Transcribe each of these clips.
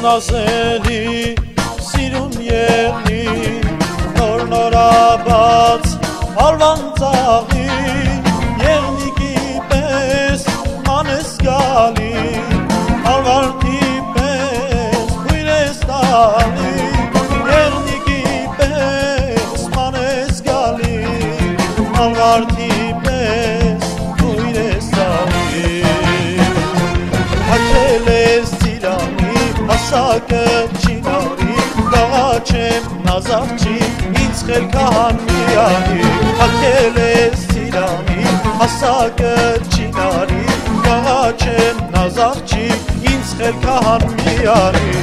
նազելի սիրուն եղնի նոր նորաբաց արվան ծաղի եղնիկի պես անես գալի արվարդի պես հույր ես տալի եղնիկի պես անես գալի արվարդի հասակը չինարի գաղաչեմ նազավչի ինձ խելքահան միանի հաչել ես ծիրանի հասակը չինարի գաղաչեմ նազավչի ինձ խելքահան միանի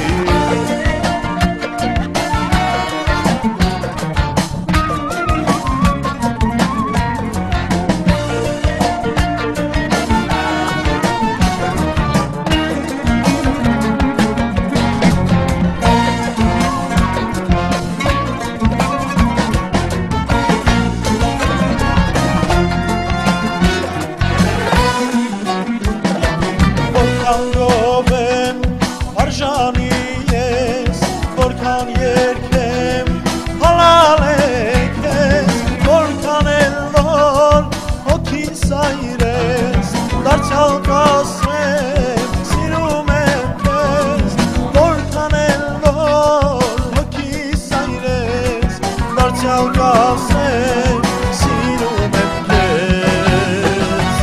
այրես դարձյալ կասեմ սիրում եմ քեզ որքան էլ որ հոգիս այրես դարձյալ կասեմ սիրում եմ քեզ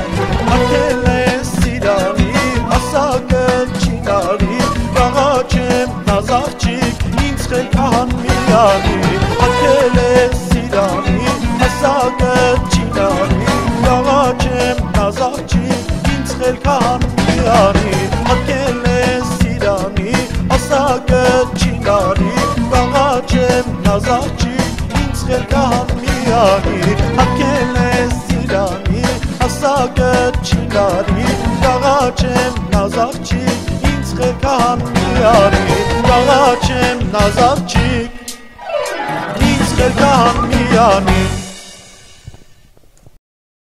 Ակել ես սիրանի, ասակը չինարի Կաղաչեմ նազավչիկ, ինձ խելքահան միանի Ակել ես Նազավչիկ, ինձ խելքահան միանի Ակել ես սիրանի, ասակը չինարի Կաղաչեմ նազավչիկ, ինձ խելքահան միանի Կաղաչեմ նազավչիկ, ինձ խելքահան միանի